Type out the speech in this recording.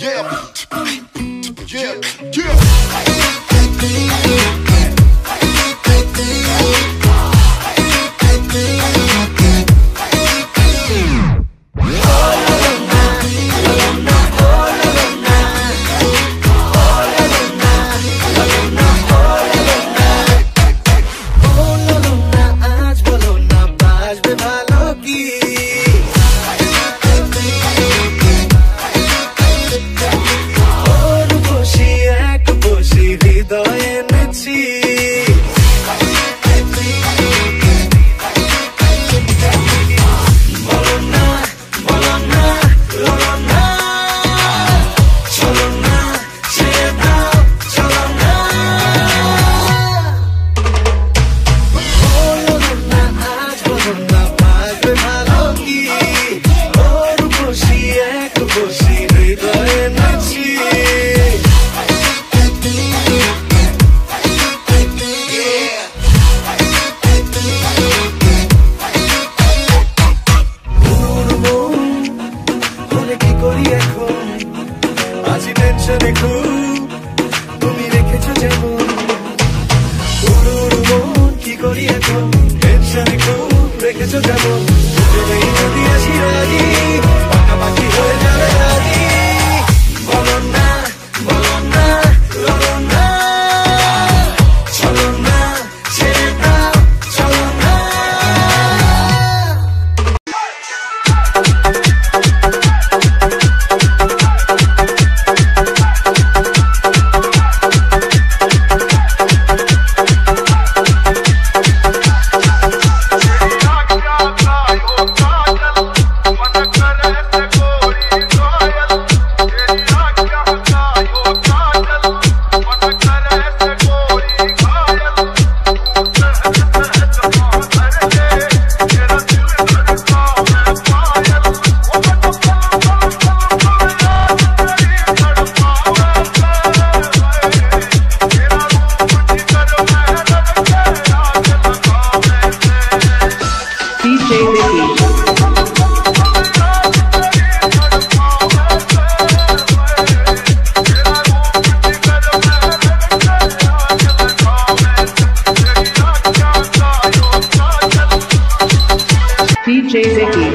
Yeah. যাব। উড়ুর মন কি করি এখন? টেনশনে খুব রেখেছো যাব। যদি আসি রাজি Jay Zicky.